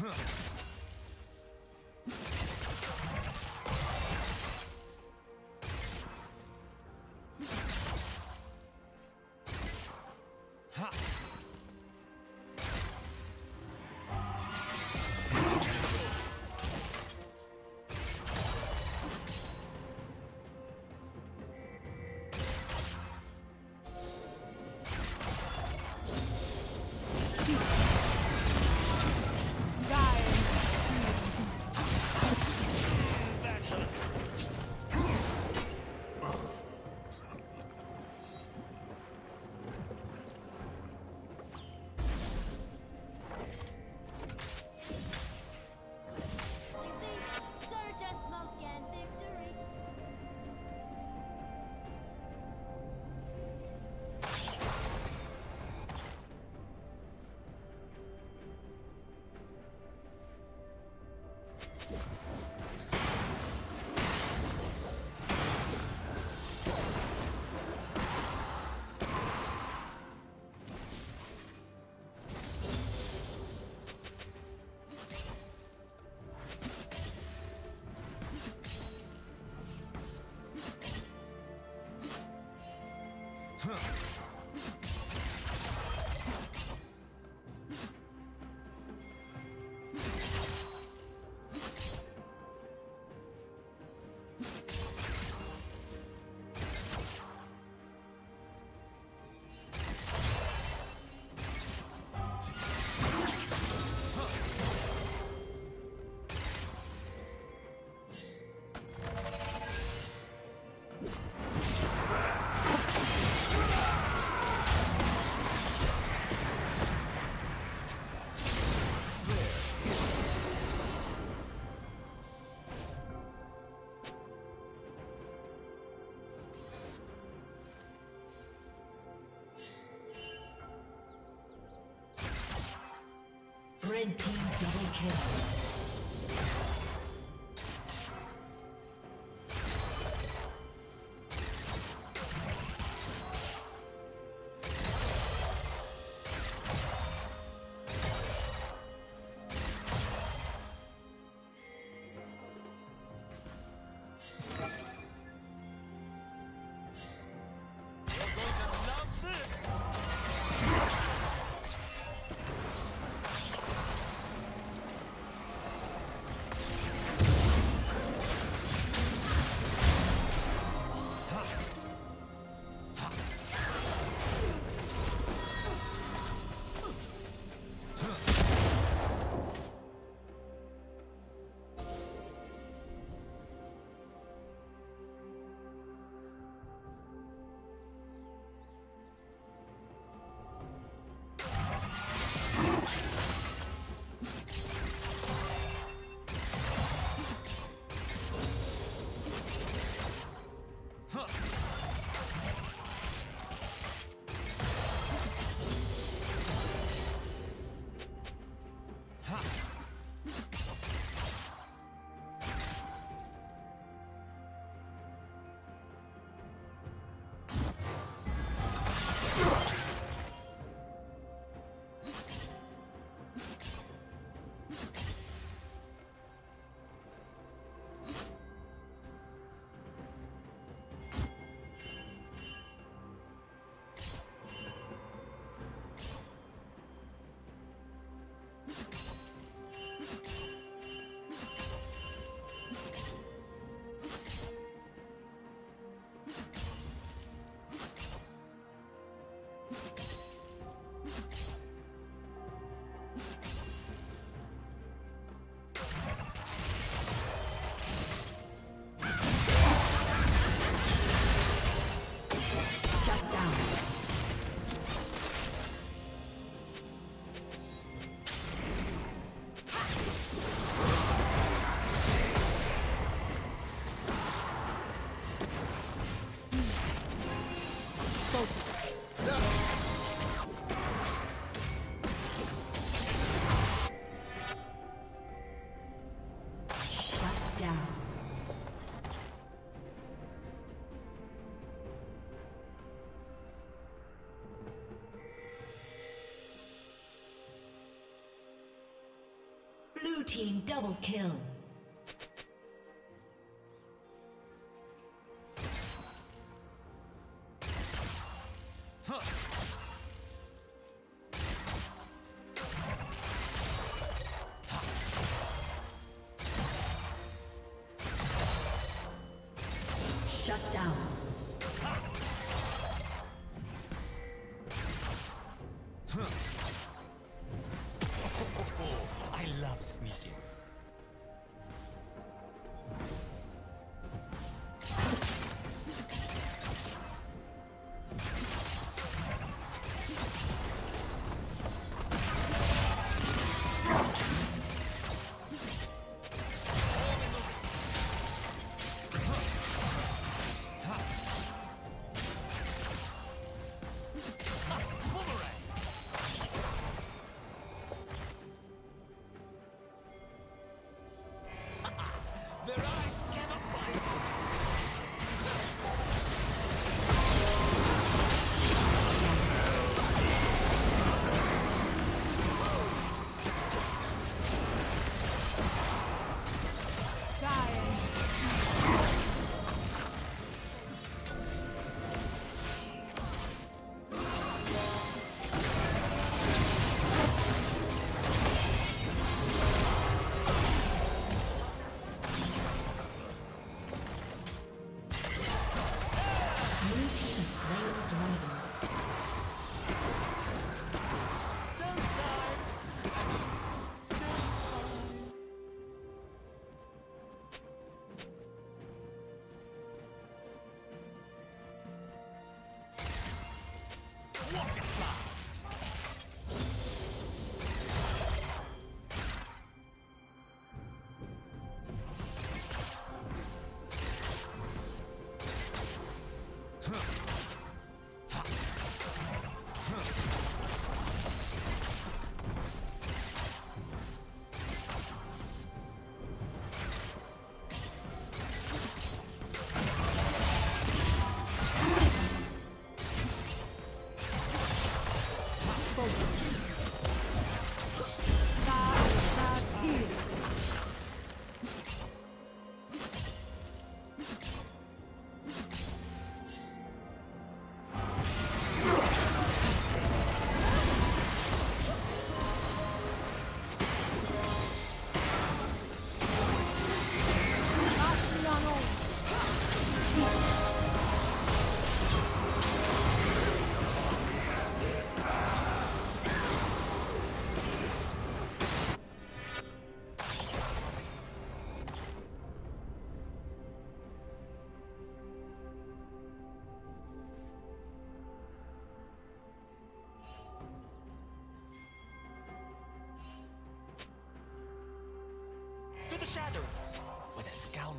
Huh. Kill. Team double kill.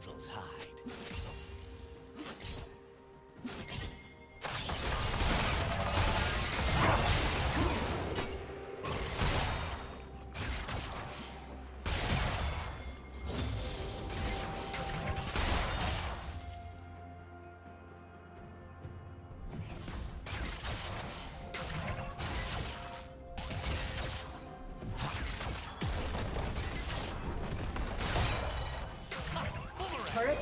Scoundrels hide.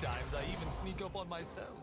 Sometimes I even sneak up on myself.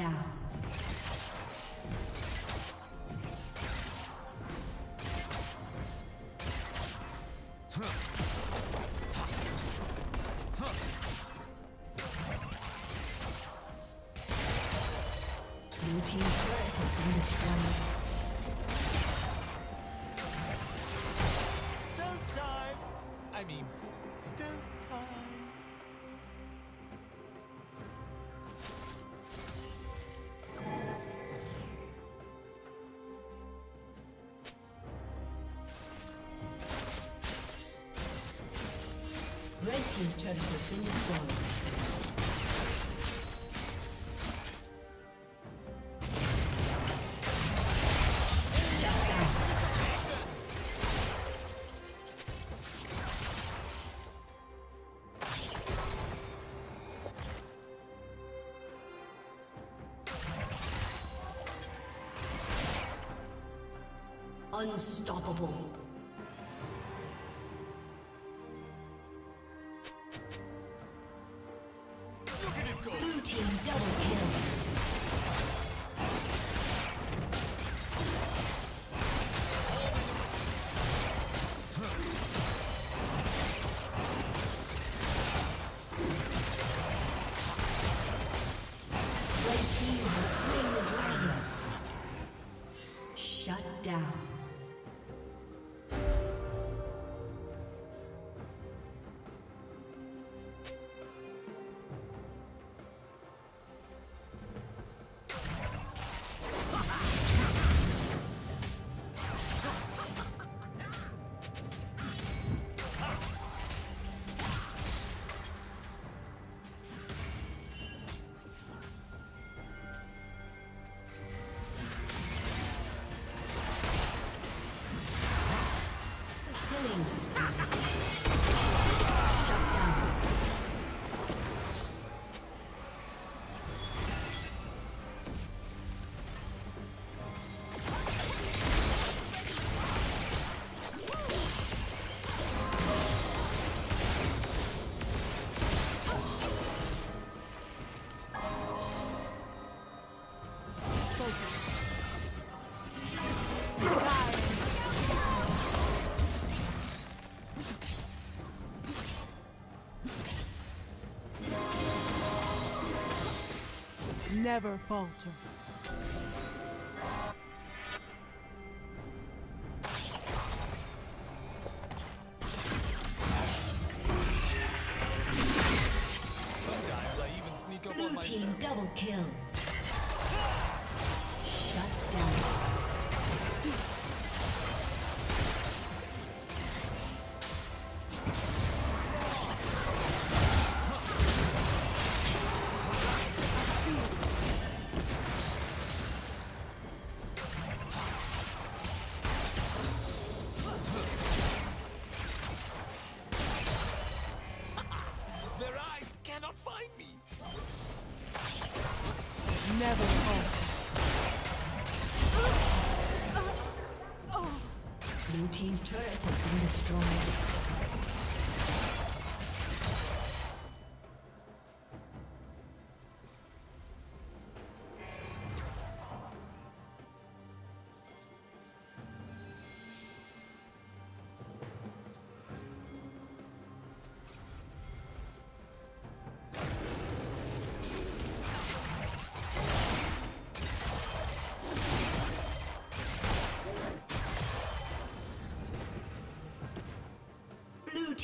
Down. Team's has been destroyed. Unstoppable. never falter. Sometimes I even sneak up Blue on myself. Blue team double kill.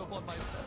up on myself.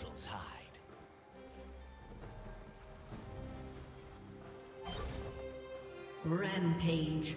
scoundrels hide. Rampage.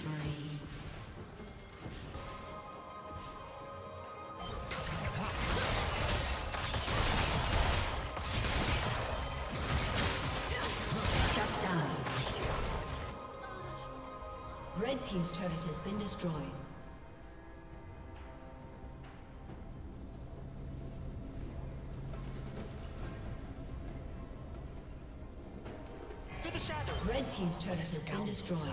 Team's turret has been destroyed. To the shadow. Red Team's turret has been destroyed.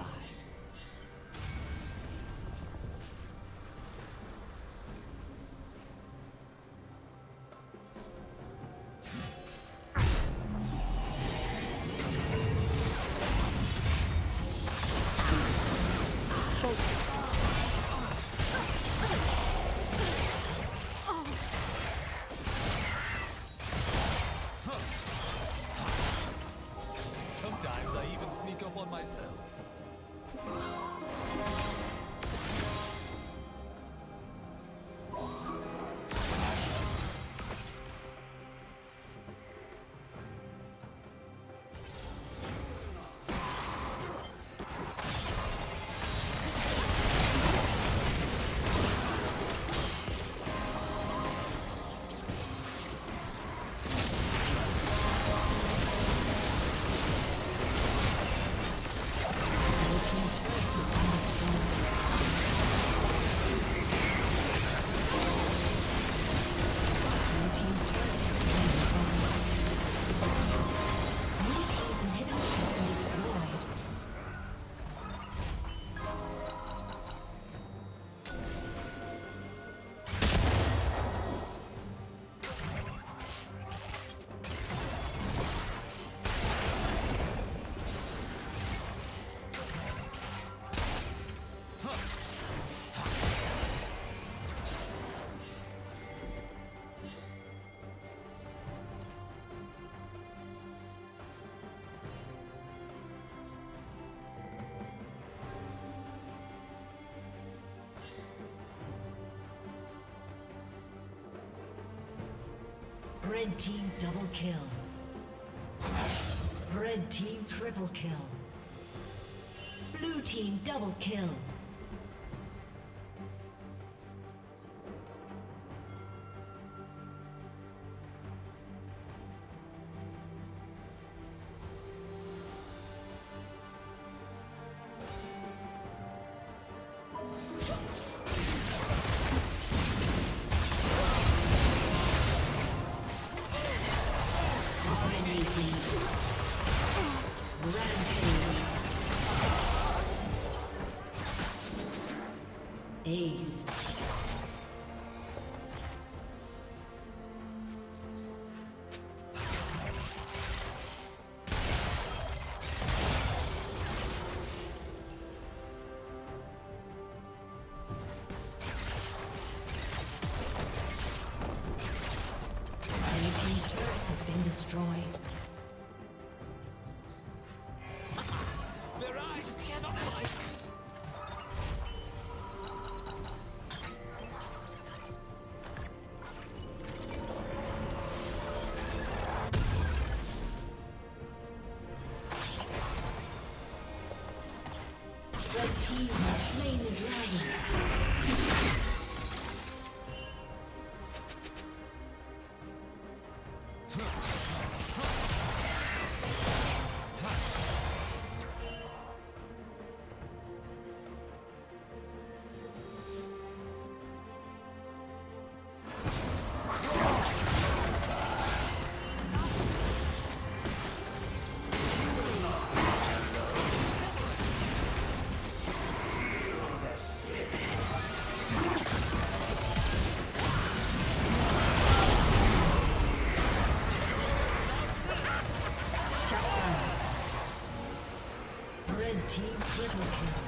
Red Team double kill. Red Team triple kill. Blue Team double kill. Triple kill.